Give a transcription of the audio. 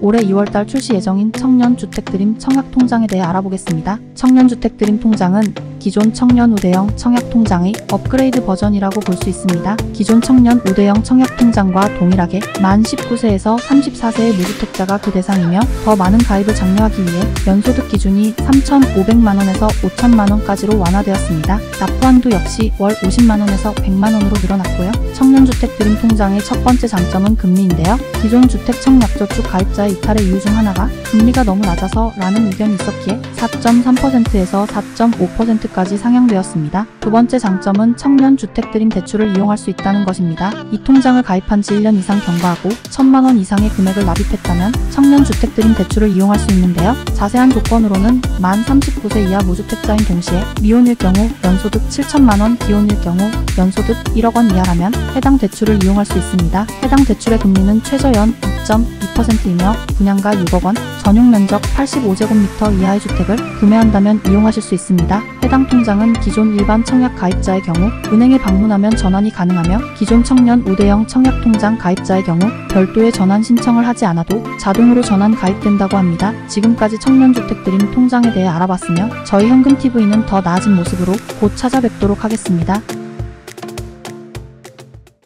올해 2월달 출시 예정인 청년주택드림 청약통장에 대해 알아보겠습니다. 청년주택드림 통장은 기존 청년 우대형 청약통장의 업그레이드 버전이라고 볼 수 있습니다. 기존 청년 우대형 청약통장과 동일하게 만 19세에서 34세의 무주택자가 그 대상이며 더 많은 가입을 장려하기 위해 연소득 기준이 3,500만원에서 5천만원까지로 완화되었습니다. 납부한도 역시 월 50만원에서 100만원으로 늘어났고요. 청년주택 드림 통장의 첫 번째 장점은 금리인데요. 기존 주택 청약저축 가입자의 이탈의 이유 중 하나가 금리가 너무 낮아서 라는 의견이 있었기에 4.3%에서 4.5% 까지 상향되었습니다. 두 번째 장점은 청년 주택드림 대출을 이용할 수 있다는 것입니다. 이 통장을 가입한 지 1년 이상 경과하고 1천만원 이상의 금액을 납입했다면 청년 주택드림 대출을 이용할 수 있는데요. 자세한 조건으로는 만 39세 이하 무주택자인 동시에 미혼일 경우 연소득 7천만원, 기혼일 경우 연소득 1억 원 이하라면 해당 대출을 이용할 수 있습니다. 해당 대출의 금리는 최저연 2.2%이며 분양가 6억 원, 전용 면적 85제곱미터 이하의 주택을 구매한다면 이용하실 수 있습니다. 해당 통장은 기존 일반 청약 가입자의 경우 은행에 방문하면 전환이 가능하며 기존 청년 우대형 청약 통장 가입자의 경우 별도의 전환 신청을 하지 않아도 자동으로 전환 가입된다고 합니다. 지금까지 청년주택드림 통장에 대해 알아봤으며 저희 현금TV는 더 나아진 모습으로 곧 찾아뵙도록 하겠습니다.